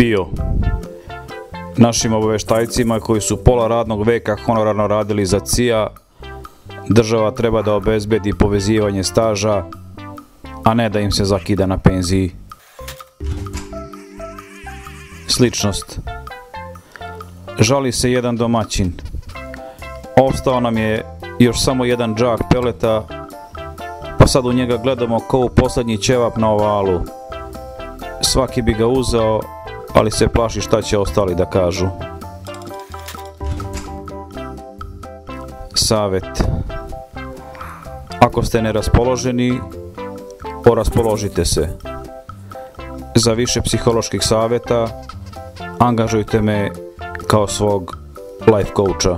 PIO. Našim obaveštajcima koji su pola radnog veka honorarno radili za CIA, država treba da obezbedi povezivanje staža, a ne da im se zakida na penziji. Sličnost Žali se jedan domaćin. Ostao nam je još samo jedan džak peleta, pa sad u njega gledamo kao u posljednji ćevap na ovalu. Svaki bi ga uzeo, ali se plaši šta će ostali da kažu. Savet Ako ste neraspoloženi, oraspoložite se. Za više psiholoških savjeta angažujte me kao svog life coacha.